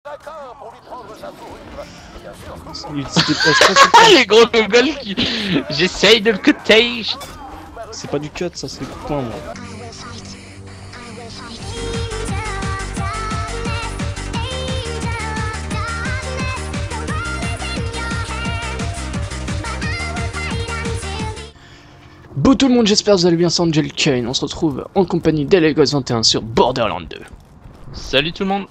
Les gros gogoles qui. J'essaye de le cutter. C'est pas du cut, ça, c'est le point. moi. Bon tout le monde, j'espère que vous allez bien, c'est Angel Kane. On se retrouve en compagnie d'Elegos 21 sur Borderland 2. Salut tout le monde.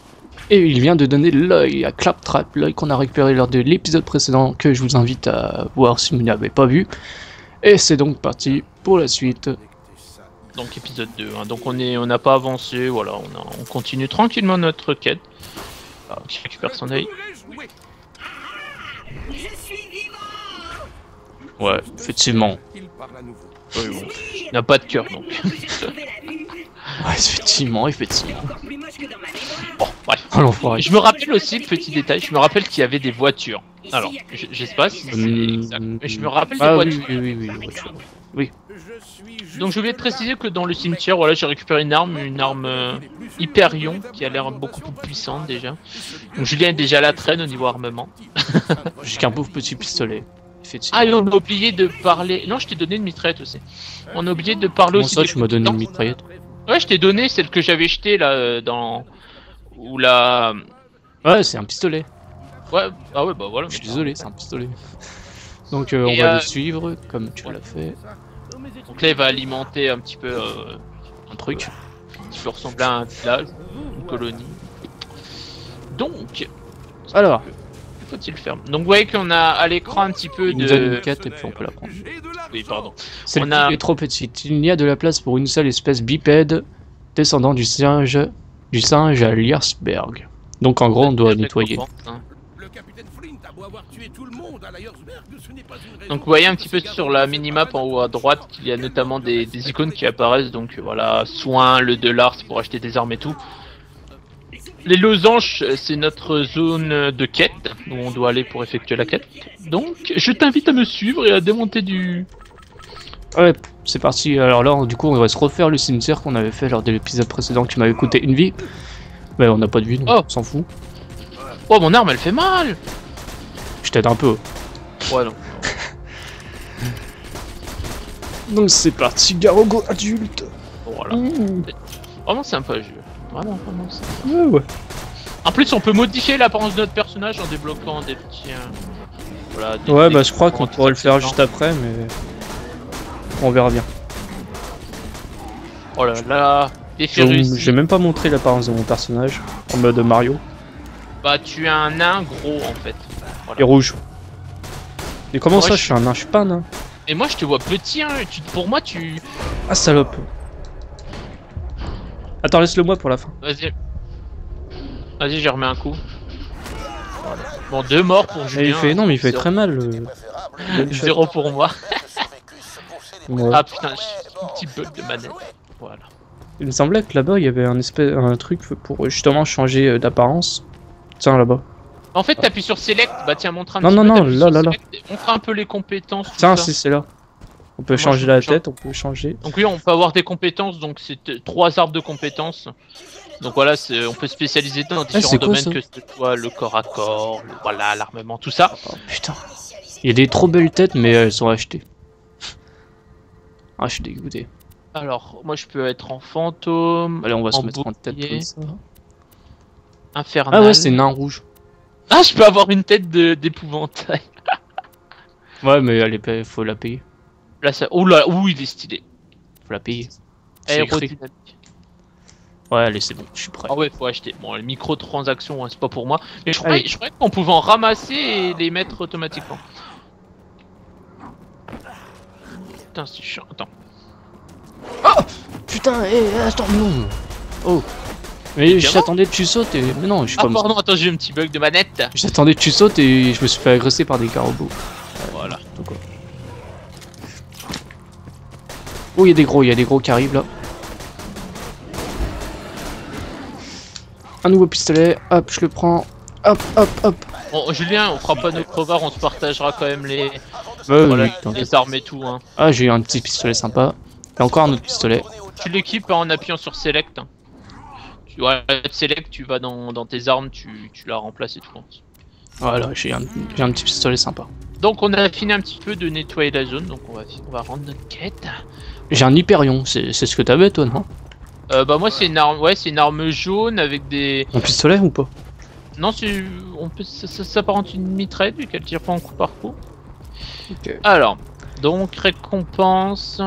Et il vient de donner l'œil à Claptrap, l'œil qu'on a récupéré lors de l'épisode précédent que je vous invite à voir si vous n'avez pas vu. Et c'est donc parti pour la suite. Donc épisode 2. hein. Donc on est, on n'a pas avancé. Voilà, on, a- on continue tranquillement notre quête. Ah, qui récupère son œil. Ouais, Effectivement. oui, bon. Il n'a pas de cœur donc. Ouais, effectivement, effectivement. Bon, bref. Oh. Je me rappelle aussi, petit détail, je me rappelle qu'il y avait des voitures. Alors, je, je sais pas si c'est Hum, exact, mais je me rappelle des Ah voitures. oui, oui, oui, oui. Donc j'ai oublié de préciser que dans le cimetière, voilà, j'ai récupéré une arme, une arme euh, Hyperion, qui a l'air beaucoup plus puissante déjà. Donc Julien est déjà à la traîne au niveau armement. Jusqu'à un pauvre petit pistolet. Ah, et on a oublié de parler... Non, je t'ai donné une mitraillette aussi. On a oublié de parler Comment aussi ça, des tu m'as donné une mitraillette? Ouais, je t'ai donné celle que j'avais jetée là, euh, dans... Ou la... Ouais, c'est un pistolet. Ouais, ah ouais, bah voilà. Je suis désolé, c'est un pistolet. Donc euh, on va euh, le suivre comme tu l'as fait. Donc là, il va alimenter un petit peu... euh, Un truc. qui peut ressembler à un village, une colonie. Donc, Alors, faut-il faire? Donc vous voyez qu'on a à l'écran un petit peu une de... quête et puis on peut la prendre. Oui, pardon. Celle On a- est trop petite. Il n'y a de la place pour une seule espèce bipède descendant du singe, du singe à Liersberg. Donc en gros, on doit nettoyer. hein. Le capitaine Flint a beau avoir tué tout le monde à Lyersberg, ce n'est pas une raison Donc vous voyez un petit peu sur la minimap en haut à droite qu'il y a notamment des, des icônes qui apparaissent. Donc voilà, soins, le dollar, c'est pour acheter des armes et tout. Les losanges, c'est notre zone de quête où on doit aller pour effectuer la quête. Donc je t'invite à me suivre et à démonter du... Ouais, c'est parti. Alors là, du coup, on va se refaire le cimetière qu'on avait fait lors de l'épisode précédent qui m'avait coûté une vie. Mais on n'a pas de vie, donc Oh. on s'en fout. Oh mon arme elle fait mal Je t'aide un peu. Ouais non. Donc c'est parti, Garogo adulte. Voilà. Mmh. Vraiment sympa le jeu. Vraiment, vraiment sympa. Ouais, ouais. En plus, on peut modifier l'apparence de notre personnage en débloquant des petits. euh, Voilà, des- Ouais, des bah je crois qu'on pourrait le faire juste après, mais on verra bien. Oh là là. J'ai même pas montré l'apparence de mon personnage en mode Mario. Bah, tu es un nain gros en fait. Et rouge. Et comment ça, je- je suis un nain? Je suis pas un nain. Et moi, je te vois petit, hein. Tu, pour moi, tu. Ah, salope. Attends, laisse-le moi pour la fin. Vas-y. Vas-y, je remets un coup. Voilà. Bon, deux morts pour Et Julien. il fait, non, mais il fait très mal. le- shot. Zéro pour moi. Ouais. Ah putain, j'ai un petit bug de manette. Voilà. Il me semblait que là-bas, il y avait un, espèce, un truc pour justement changer euh, d'apparence. Tiens, là-bas. En fait, t'appuies sur Select. Bah, tiens, montre un Non, petit non, peu. non, t'appuies là, là, là. Montre un peu les compétences. Tiens, si c'est là. On peut Moi, changer la tête, on peut changer. Donc oui, on peut avoir des compétences, donc c'est euh, trois arbres de compétences. Donc voilà, on peut spécialiser dans différents c'est quoi, domaines, que ce soit le corps à corps, le- voilà, l'armement, tout ça. Oh putain. Il y a des trop belles têtes, mais elles sont achetées. Ah, je suis dégoûté. Alors, moi je peux être en fantôme, Allez, on va se mettre en tête comme ça. infernal. Ah ouais, c'est nain rouge. Ah, je peux avoir une tête d'épouvantail. Ouais, mais elle est pa- faut la payer. Là, ça... Ouh là, ouh, il est stylé. Faut la payer. Aérodynamique. Ouais, allez, c'est bon, je suis prêt. Ah ouais, faut acheter. Bon, les microtransactions, hein, c'est pas pour moi. Mais je croyais qu'on pouvait en ramasser et les mettre automatiquement. Putain, c'est chiant. Attends. Putain, hé, attends, non. Oh. Mais j'attendais que tu sautes et. Mais non, je suis Ah, pas. pardon, attends, j'ai eu un petit bug de manette. J'attendais que tu sautes et je me suis fait agresser par des carobots. Voilà. Donc, quoi. Oh, il y a des gros, il y a des gros qui arrivent là. Un nouveau pistolet, hop, je le prends. Hop, hop, hop. Bon, Julien, on fera pas nos crevards, on se partagera quand même les, Ouais, voilà, oui, t'inquiète. les armes et tout. Hein. Ah, j'ai eu un petit pistolet sympa. Et encore un autre pistolet. Tu l'équipes en appuyant sur Select. hein. Tu ouais, select, tu vas dans, dans tes armes, tu, tu la remplaces et tout. Voilà, j'ai un, j'ai un petit pistolet sympa. Donc on a fini un petit peu de nettoyer la zone, donc on va, on va rendre notre quête. J'ai un Hyperion, c'est c'est ce que t'avais toi, non? Euh, bah moi c'est une arme, ouais c'est une arme jaune avec des... Un pistolet ou pas? Non c'est... On peut... Ça, ça s'apparente une mitraille vu qu'elle tire pas en coup par coup. Alors, donc récompense,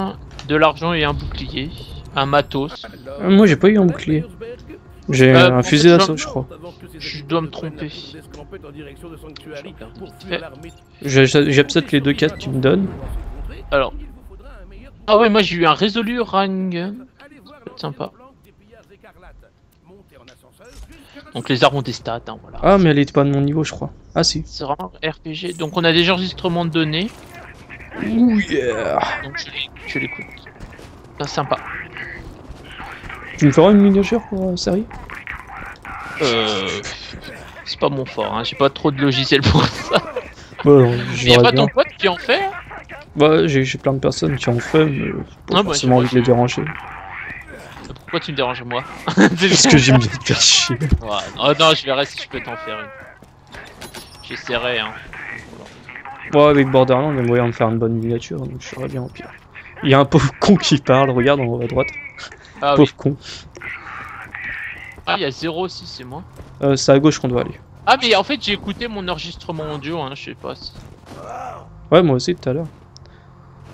de l'argent et un bouclier, un matos. Euh, Moi j'ai pas eu un bouclier. J'ai Euh, un fusil d'assaut, je crois. Je dois me tromper. J'ai peut-être les deux que tu me donnes. Alors... Ah ouais moi j'ai eu un résolu rang. Sympa. Donc les armes ont des stats, hein, voilà. Ah, mais elle était pas de mon niveau, je crois. Ah si. C'est vraiment RPG. Donc on a des enregistrements de données. Ouh yeah. Donc je l'écoute. C'est sympa. Tu me feras une miniature pour la série? Euh... C'est pas mon fort, hein. j'ai pas trop de logiciels pour ça. Bah, non, Mais y'a j'aurais pas bien. ton pote qui en fait? Bah, j'ai plein de personnes qui en font, mais j'ai pas Ah, bah, forcément envie de les déranger. Pourquoi tu me déranges moi Parce que j'aime bien te faire chier. Ouais, non, non, je verrai si je peux t'en faire une. J'essaierai, hein. Moi, avec Borderlands, il y a moyen de faire une bonne miniature, donc je serais bien au pire. Il y a un pauvre con qui parle, regarde en haut à droite. Ah oui. pauvre con. Ah, il y a 0 aussi, c'est moi. Euh, c'est à gauche qu'on doit aller. Ah, mais en fait, j'ai écouté mon enregistrement audio, hein, je sais pas. si- Ouais, moi aussi tout à l'heure.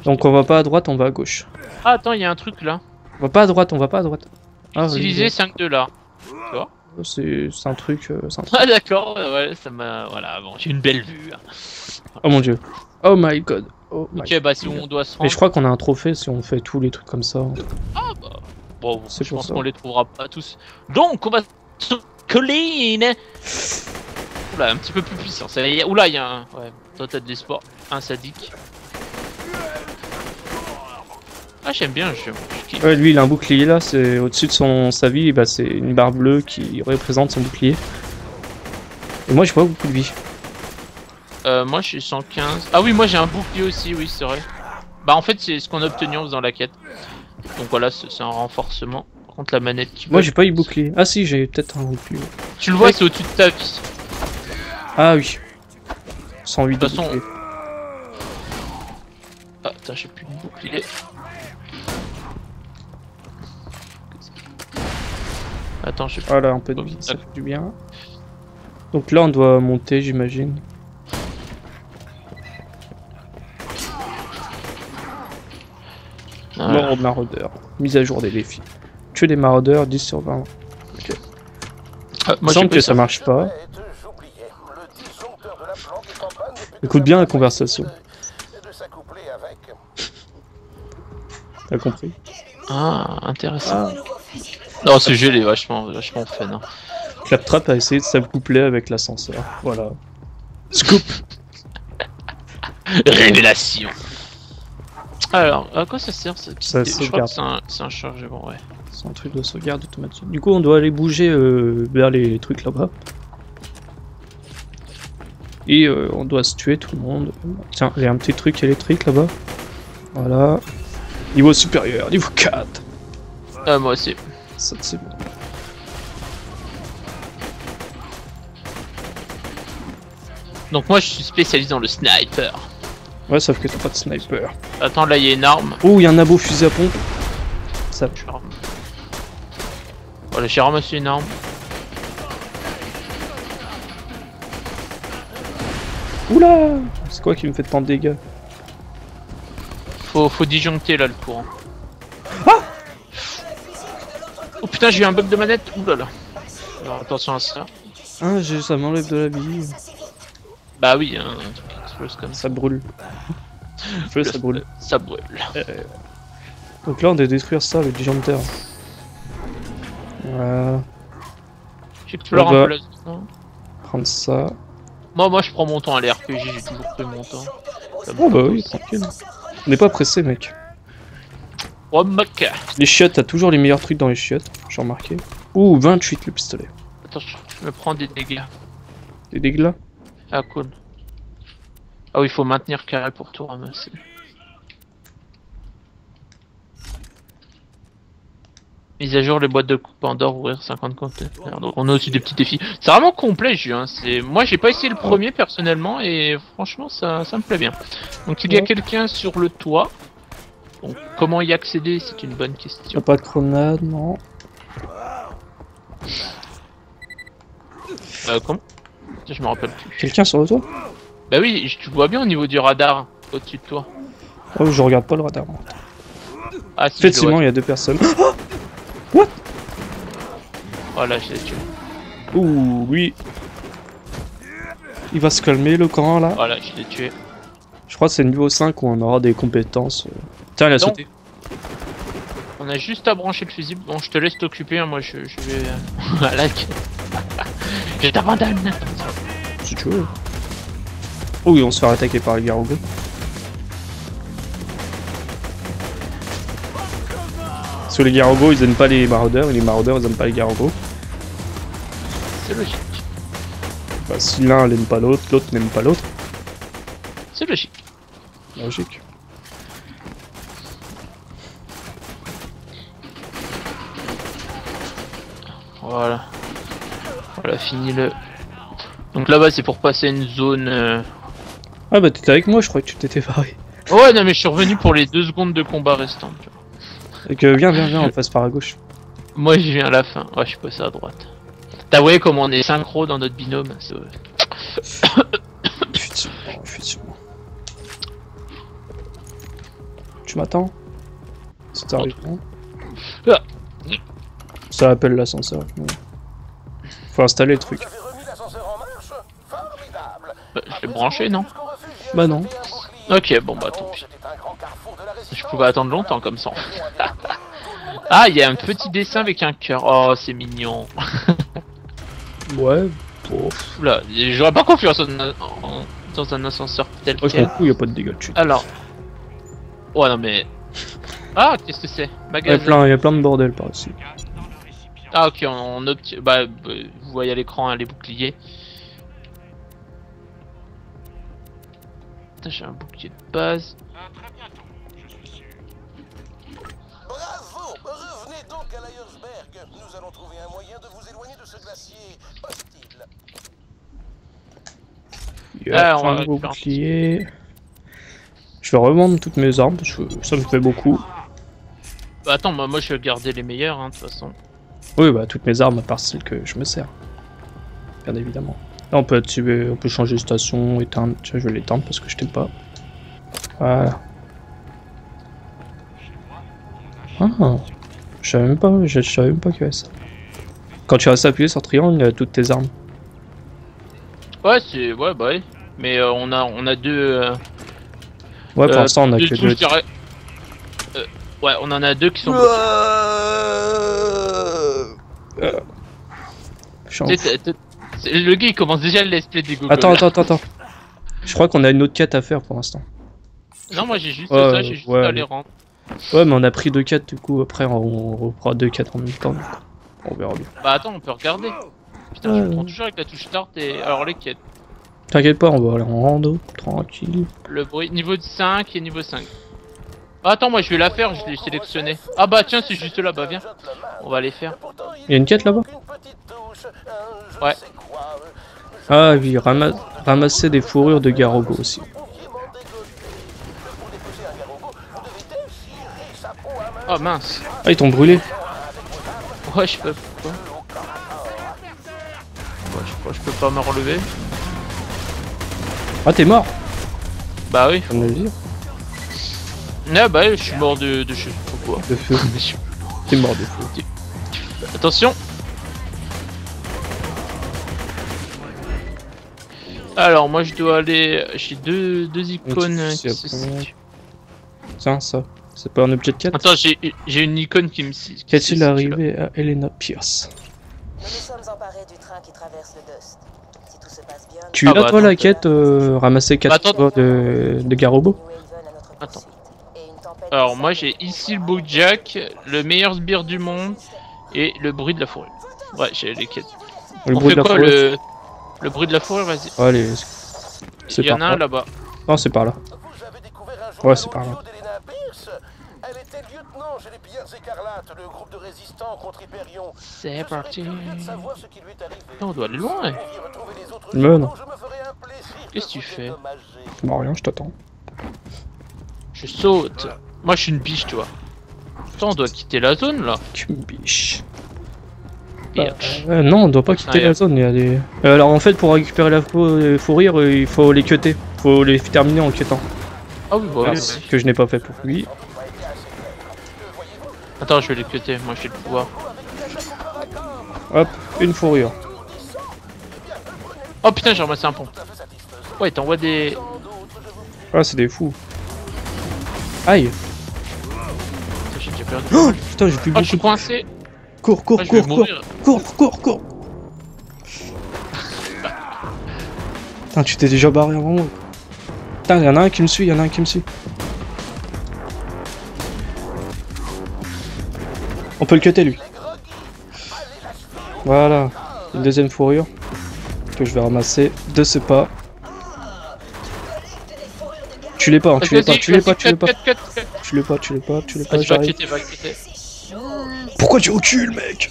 Donc on va pas à droite, on va à gauche. Ah, attends, il y a un truc là. On va pas à droite, on va pas à droite. Ah, Utiliser 5 de là. C'est c'est un truc. euh, c'est un truc. Ah, d'accord, ouais, ça m'a. Voilà, bon, j'ai une belle vue. Oh mon dieu. Oh my god. Oh my Ok, bah, si on doit se rendre. je crois qu'on a un trophée si on fait tous les trucs comme ça. Ah, bah. Bon, je pense qu'on les trouvera pas tous. Donc, on va sur colline. Oula, un petit peu plus puissant. Ça. Oula, il y a un. Ouais, toi t'as de l'espoir. Un sadique. Ah, j'aime bien le jeu. moi, je. Ouais, lui il a un bouclier là, c'est au-dessus de son sa vie, bah, c'est une barre bleue qui représente son bouclier. Et moi j'ai pas beaucoup de vie. Euh, moi, je suis 115. Ah oui, moi j'ai un bouclier aussi, oui, c'est vrai. Bah, en fait, c'est ce qu'on a obtenu en faisant la quête. Donc voilà, c'est un renforcement. Par contre, la manette qui. Moi j'ai pas eu bouclier. Ah si, j'ai peut-être un bouclier. Tu le vois, c'est au-dessus de ta vie. Ah oui. 108 De toute façon. Ah, putain, j'ai plus de bouclier. Attends, je Voilà, un peu de vie, ça fait du bien. Donc là on doit monter j'imagine. Mort aux maraudeurs. Mise à jour des défis. Tuer des maraudeurs 10 sur 20. Ah, Il moi, pas que ça marche pas. Écoute bien la conversation. T'as compris? Ah, intéressant. Non, ce jeu il est vachement, vachement fun. Hein. Claptrap a essayé de s'accoupler avec l'ascenseur. Voilà. Scoop Révélation. Alors, à quoi ça sert cette Ça petite- Je crois que sauvegarde. c'est un, un chargement, ouais. C'est un truc de sauvegarde automatique. Du coup, on doit aller bouger euh, vers les trucs là-bas. Et euh, on doit se tuer tout le monde. Tiens, il y a un petit truc électrique là-bas. Voilà. Niveau supérieur, niveau 4. Ah, moi aussi. Ça, c'est bon. Donc moi je suis spécialisé dans le sniper. Ouais, sauf que t'as pas de sniper. Attends, là il y a une arme. Oh, il y a un abo fusil à pompe. Ça. Je ram- Voilà, j'ai ramassé une arme. Oula C'est quoi qui me fait tant de dégâts? Faut, faut disjoncter là le courant. Putain, j'ai eu un bug de manette. Là. Alors attention à ça. Ah, j'ai- ça m'enlève de la vie. Bah oui, hein, un truc qui explose comme ça. Ça brûle. Feu, ça brûle. Ça brûle. Donc là, on doit détruire ça, le disjoncteur. Voilà. J'explore On va- un peu la zone. Prendre ça. Moi, moi je prends mon temps à l'RPG, j'ai toujours pris mon temps. Ça Oh bah oui, tranquille. On n'est pas pressé, mec. Les chiottes, t'as toujours les meilleurs trucs dans les chiottes, j'ai remarqué. Ouh, 28 le pistolet. Attends, je me prends des dégâts. Des dégâts Ah cool. Ah oui, il faut maintenir carré pour tout ramasser. Mise à jour les boîtes de coupe Pandore, ouvrir 50 conteneurs. Donc on a aussi des petits défis. C'est vraiment complet, jeu. Hein. Moi j'ai pas essayé le premier personnellement et franchement ça, ça me plaît bien. Donc il y a quelqu'un sur le toit. Donc, comment y accéder C'est une bonne Y'a question. pas de grenade, non. Euh, comment Je me rappelle plus. Quelqu'un sur le toit? Bah oui, je- tu vois bien au niveau du radar au-dessus de toi. Oh, je regarde pas le radar. Ah si, je le Effectivement, il y a deux personnes. Voilà, je l'ai tué. Ouh, lui. Il va se calmer, le camp, là. Voilà, je l'ai tué. Je crois que c'est niveau 5 où on aura des compétences. euh. Tiens, il a Non. sauté. On a juste à brancher le fusible. Bon, je te laisse t'occuper, hein, moi je, je vais... à la Je t'abandonne Si tu veux. Oh oui, on se fait attaquer par les Garogo. Parce que les Garogo, ils aiment pas les maraudeurs, et les maraudeurs, ils aiment pas les Garogo. C'est logique. Bah, si l'un n'aime pas l'autre, l'autre n'aime pas l'autre. C'est logique. Logique. Voilà. Voilà, fini le... Donc là-bas, c'est pour passer une zone... euh, Ah bah t'étais avec moi, je crois que tu t'étais barré. Ouais, non, mais je suis revenu pour les deux secondes de combat restantes. tu vois. Et que viens, viens, viens, on passe par à gauche. Moi, j'y viens à la fin. Ouais, je suis passé à droite. T'as vu comment on est synchro dans notre binôme c'est- Effectivement, effectivement. Tu m'attends? T'arrives, non Ah. Ça appelle l'ascenseur. ouais. Faut installer le truc. Bah, Je l'ai branché, non. Bah non. Ok, bon bah tant pis. Je pouvais attendre longtemps comme ça. Ah, il y a un petit dessin avec un cœur. Oh, c'est mignon. Ouais, bon. Oula, j'aurais pas confiance en- en- dans un ascenseur tel quel. fous, y a pas de dégâts de chute. Alors. Ouais, non mais. Ah, qu'est-ce que c'est? Y a Magasin. plein, y a plein de bordel par ici. Ah, ok, on, on obtient. Bah, bah, vous voyez à l'écran hein, les boucliers. Putain, j'ai un bouclier de base. Bravo Revenez donc à l'Ayersberg. Nous allons trouver un moyen de vous éloigner de ce glacier hostile. Y a Ah, on va boucliers. Je vais revendre toutes mes armes parce que ça me fait beaucoup. Bah, attends, moi, moi je vais garder les meilleurs, hein, de toute façon. Oui, bah toutes mes armes à part celles que je me sers. Bien évidemment. Là, on peut activer, on peut changer de station, éteindre. Tiens, je vais l'éteindre parce que je t'aime pas. Voilà. Ah, je savais même pas, je, je savais même pas qu'il y avait ça. Quand tu restes appuyé sur triangle, il y a toutes tes armes. Ouais, c'est. Ouais, bah, ouais. Mais euh, on, a, on a deux. euh, Ouais, pour euh, l'instant, on a deux que deux. Euh, ouais, on en a deux qui sont. Je suis en- Tu sais, t'as- t'as- c'est- Le gars il commence déjà le let's play des Google. Attends, attends, attends, attends. Je crois qu'on a une autre quête à faire pour l'instant. Non, moi j'ai juste ça, j'ai juste ouais, à les rendre. Ouais, mais on a pris deux quêtes du coup. Après, on, reprend deux quêtes en même temps. On verra bien. Bah attends, on peut regarder. Putain, je me prends toujours avec la touche start et. Alors les quêtes. T'inquiète pas, on va aller en rando, tranquille. Le bruit, niveau de 5 et niveau 5. Attends, moi je vais la faire, je l'ai sélectionné. Ah bah tiens, c'est juste là, bah viens. On va les faire. Il y a une quête là-bas Ouais. Ah oui, rama- ramasser des fourrures de Garogo aussi. Oh mince. Ah, ils t'ont brûlé Ouais, je peux. Pourquoi Ouais, je crois que je peux pas me relever. Ah, t'es mort Bah oui. Le dire. Ah bah je suis mort de, de je sais pas quoi. De feu. T'es mort de feu. Attention Alors moi je dois aller... J'ai deux, deux icônes qui se. Tiens, ça. C'est pas un objet de quête Attends j'ai j'ai une icône qui me là. arrivé à Elena Pierce Nous nous sommes emparés du train qui traverse le Dust. Si tout se passe bien, Tu Ah as bah, toi la quête euh, ramasser 4 Attends. fourrures de, de Garobo Attends. poursuite. Et une tempête Alors moi j'ai ici le Bojack, le meilleur sbire du monde et le bruit de la forêt. Ouais j'ai les quêtes. Le On bruit fait de la quoi forêt le... le bruit de la forêt vas-y. Allez, c'est Il y en a un là. là-bas. Non, c'est par là. Ouais, c'est par là. audio d'Elena Pierce Elle était lieutenant chez les Pillards Écarlates, le groupe de résistants contre Hyperion. C'est parti. curieux de savoir ce qui lui est arrivé. On doit aller loin. Mais non. Qu'est-ce que tu fais? Bah rien, je t'attends. Je saute. Moi, je suis une biche, toi. Putain, on doit quitter la zone là. Tu me biches. Bah, Bitch. euh, non, on doit pas quitter Ah, la zone. Il y a des... Euh, alors en fait, pour récupérer la fou- euh, fourrure, euh, il faut les cutter. faut les terminer en cutant. Ah oui, bah oui. que je n'ai pas fait pour lui. Attends, je vais les cutter. Moi, j'ai le pouvoir. Hop, une fourrure. Oh putain, j'ai ramassé un pont. Ouais, t'envoies des. Ah, c'est des fous. Aïe. Perdu. Oh, putain, j'ai plus Oh, je suis coincé. Cours, cours, Ah, cours, cours, cours, cours, cours. Putain, tu t'es déjà barré avant moi. Putain, y'en a un qui me suit, y'en a un qui me suit. On peut le cutter lui. Voilà, une deuxième fourrure que je vais ramasser de ce pas. Tu l'es pas, tu l'es pas, tu l'es pas, tu l'es pas, tu l'es pas, tu l'es pas, tu l'es pas, Vas-y, va j'arrive. quitter, va quitter. Pourquoi tu recules, mec?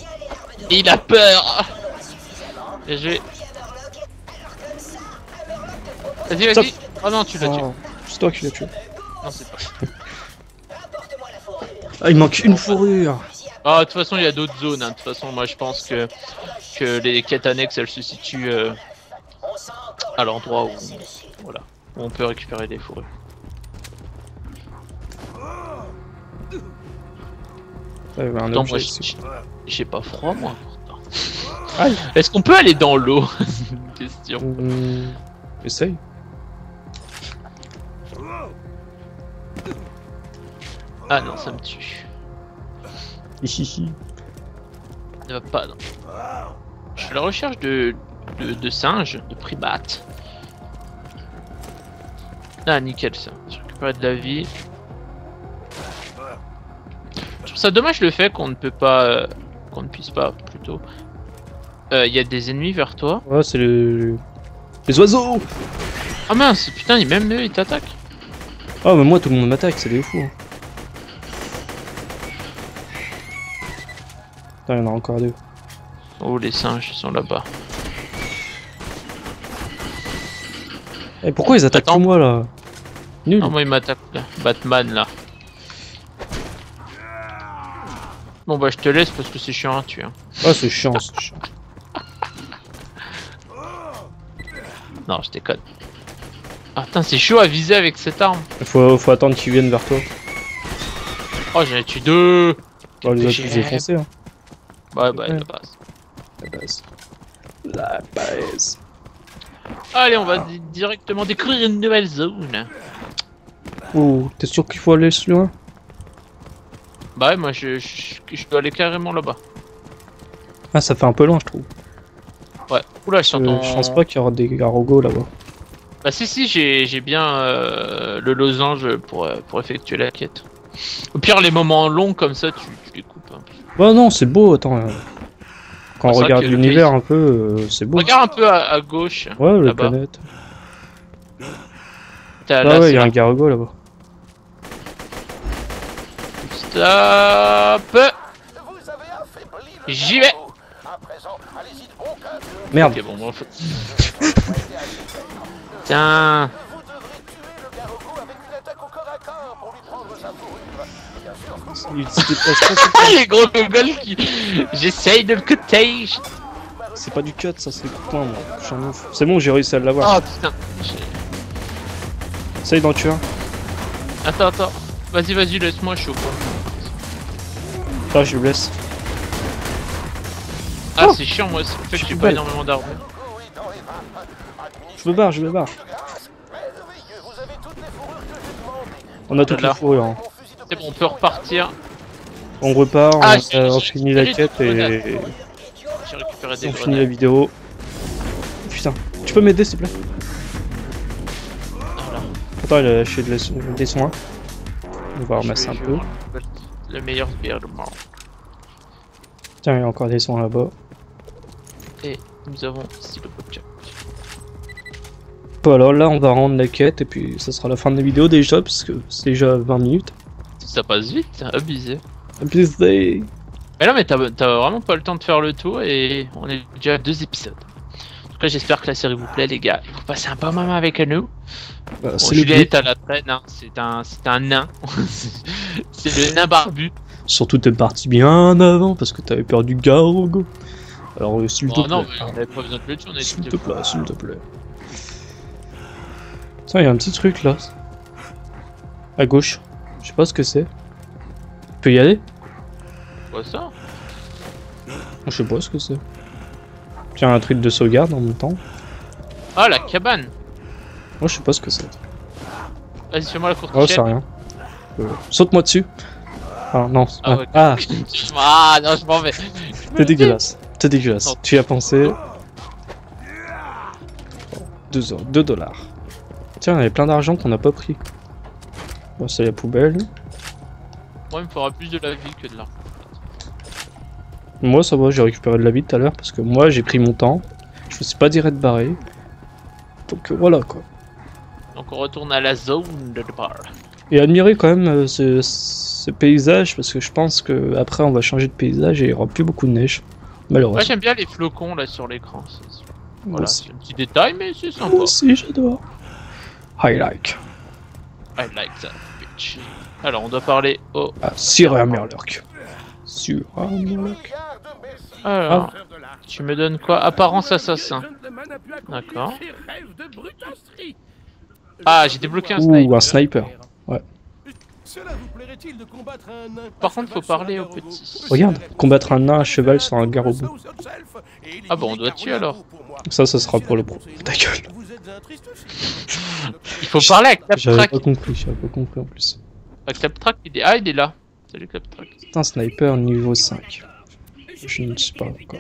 Il a peur. Vas-y, vas-y. Oh non, tu l'as tué. Oh, C'est toi qui l'as tué. Non, c'est pas. Ah, il manque une fourrure. Ah, de toute façon, il y a d'autres zones. hein. De toute façon, moi, je pense que que les quêtes annexes, elles se situent euh, à l'endroit où voilà où on peut récupérer des fourrures. Un Attends, objet j'ai- pas froid, moi. pourtant. Aïe. Est-ce qu'on peut aller dans l'eau Une question. Hum, Essaye. Ah non, ça me tue. Ne va pas. Non. Je suis à la recherche de, de, de singes, de primates. Ah, nickel ça. J'ai récupéré de la vie. Trouve ça dommage le fait qu'on ne peut pas. euh, qu'on ne puisse pas, plutôt. Euh, Il y a des ennemis vers toi. Ouais, c'est le... les oiseaux. Ah mince, putain, ils- même eux ils t'attaquent. Ah, mais moi tout le monde m'attaque, c'est des fous. hein. Putain, il y en a encore deux. Oh, les singes, ils sont là-bas. Eh, pourquoi ils attaquent Attends. tout moi là? Nul. Ah, moi ils m'attaquent là. Batman là. Bon bah je te laisse parce que c'est chiant à tuer. hein. Ah, c'est chiant, c'est chiant. Non, je déconne. Ah putain, c'est chaud à viser avec cette arme. Faut, faut attendre qu'ils viennent vers toi. Oh, j'en ai tué deux. On les a J'ai- tous défoncés. Hein. Ouais, bah, Ouais. la base. La base. La base. Allez, on va di- directement découvrir une nouvelle zone. Oh, t'es sûr qu'il faut aller si loin? Bah, ouais, moi, je, je, je dois aller carrément là-bas. Ah, ça fait un peu loin, je trouve. Ouais. Oula, je Euh, t'entends. Je pense pas qu'il y aura des garogos là-bas. Bah, si, si, j'ai j'ai bien euh, le losange pour, euh, pour effectuer la quête. Au pire, les moments longs comme ça, tu, tu les coupes un peu. Bah non, c'est beau, attends. euh, Quand on vrai regarde l'univers un peu, euh, c'est beau. Regarde un peu à, à gauche. Ouais, la planète. Ah là, ouais, il y a un là. garogo là-bas. Le J'y vais. Merde. Ok, bon, bon, faut- Tiens Ah, les gros gogoles qui... J'essaye de le cutter C'est pas du cut, ça, c'est le point, moi. C'est bon, j'ai réussi à l'avoir. Oh putain Essaye d'en tuer un. Attends, attends. Vas-y, vas-y, laisse-moi, je suis au point. Ah, je le blesse. Ah, Oh c'est chiant, moi, c'est fait que Je j'ai suis pas énormément vapes. Je me barre, je me barre. On a toutes les fourrures. hein. C'est bon, on peut repartir. On repart, Ah, on, euh, finit la quête et J'ai récupéré des on finit la vidéo. Putain, tu peux m'aider s'il te plaît? Voilà. Attends, il a lâché de la- des soins. Je un peu. Le meilleur du monde. Tiens, il y a encore des soins là-bas. Et nous avons ici le podcast. Voilà, là on va rendre la quête et puis ça sera la fin de la vidéo déjà parce que c'est déjà 20 minutes. Ça passe vite, abusé. Abusé. Mais non, mais t'as vraiment pas le temps de faire le tour et on est déjà à deux épisodes. J'espère que la série vous plaît, les gars. Vous passez un bon moment avec nous. Bah, Bon, Julien est à la traîne, hein. c'est un, un nain. c'est le nain barbu. Surtout t'es parti bien avant parce que t'avais perdu Gargo. Alors euh, s'il te Oh plaît. non, mais on avait pas besoin de tuer, on a S'il te plaît, s'il te plaît. Tiens, il y a un petit truc là. À gauche. Je sais pas ce que c'est. Tu peux y aller? Quoi ça? Je sais pas ce que c'est. Tiens, un truc de sauvegarde en même temps. Ah, la cabane Moi, je sais pas ce que c'est. Vas-y, fais-moi la courte Oh, c'est rien. Euh, Saute-moi dessus. Ah non. Ah, Ah, ouais. ah, Ah non, je m'en vais. t'es dégueulasse. T'es dégueulasse. Tu y as pensé. 2 dollars. Tiens, il y avait plein d'argent qu'on n'a pas pris. Bon, c'est la poubelle. Moi, il me fera plus de la vie que de l'argent. Moi, ça va, j'ai récupéré de la vie tout à l'heure parce que moi, j'ai pris mon temps. Je me suis pas direct barré. Donc euh, voilà quoi. Donc, on retourne à la zone de départ. Et admirer quand même euh, ce, ce paysage parce que je pense que après on va changer de paysage et il y aura plus beaucoup de neige. Moi, Malheureusement. j'aime bien les flocons là sur l'écran. Moi Voilà, c'est un petit détail, mais c'est sympa. Moi aussi, j'adore. I like. I like that bitch. Alors, on doit parler au. Ah, Sir Amerlock. Sur. Alors, tu me donnes quoi Apparence assassin. D'accord. Ah, j'ai débloqué un Ouh, sniper. un sniper. Cela vous plairait-il de combattre un nain Par contre, faut parler au petit. Regarde, combattre un nain à cheval sur un garrobot. Ah bon, on doit tuer alors. Ça, ça sera pour le pro. Ta gueule. Il faut parler avec J'avais Claptrack. pas compris, j'avais pas compris en plus. Ah, Claptrack, il est... Ah, il est là. Salut Claptrack. C'est un sniper niveau 5. Je ne sais pas encore.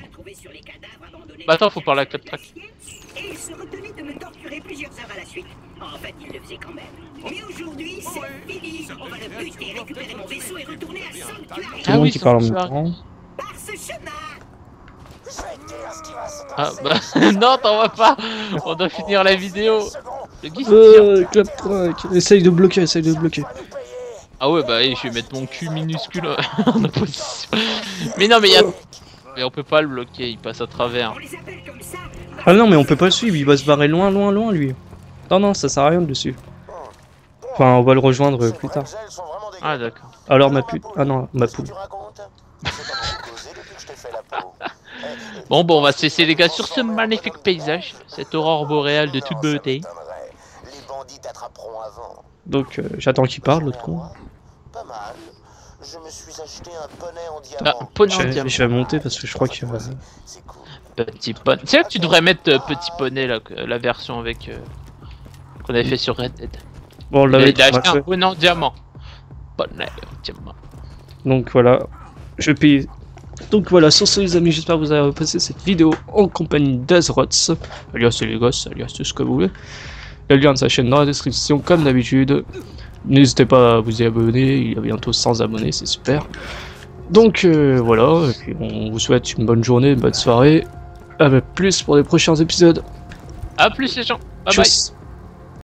Bah attends, faut parler à Claptrack. Et il se retenait de me torturer plusieurs heures à la suite. En fait, il le faisait quand même. Mais aujourd'hui, c'est fini. On va le buter, récupérer mon vaisseau et retourner à Sanctuary. Tout le Ah oui, qui parle en même Sanctuary. temps. Par ce chemin Ah bah non, t'en vas pas. On doit finir la vidéo. Le. Euh, clap-track. Essaye de bloquer, essaye de bloquer. Ah ouais, bah je vais mettre mon cul minuscule en opposition. Mais non, mais il y a... Mais on peut pas le bloquer, il passe à travers. Ah non, mais on peut pas le suivre, il va se barrer loin, loin, loin lui. Non, non, ça sert à rien de le suivre. Enfin, on va le rejoindre plus tard. Ah d'accord. Alors ma pute. Ah non, ma poule. Bon, bon, on va se laisser les gars sur ce magnifique paysage, cette aurore boréale de toute beauté. M'étonnerait. Les bandits t'attraperont avant. Donc euh, j'attends qu'il parle, l'autre con. Pas mal. Je me suis acheté un poney en Ah, diamant. poney Je en diamant. je vais monter parce que je crois que. euh, C'est cool. Petit poney. C'est là que tu devrais mettre euh, petit poney là, la version avec euh, qu'on avait fait sur Red Dead. Bon, on l'avait acheté un poney en diamant. Poney en diamant. Donc voilà, je vais payer. Donc voilà, sur ce les amis, j'espère que vous avez passé cette vidéo en compagnie d'Azrots, alias les gosses, alias tout ce que vous voulez. Le lien de sa chaîne dans la description comme d'habitude. N'hésitez pas à vous y abonner, il y a bientôt 100 abonnés, c'est super. Donc euh, voilà, et puis on vous souhaite une bonne journée, une bonne soirée. À plus pour les prochains épisodes. A plus les gens. Bye bye.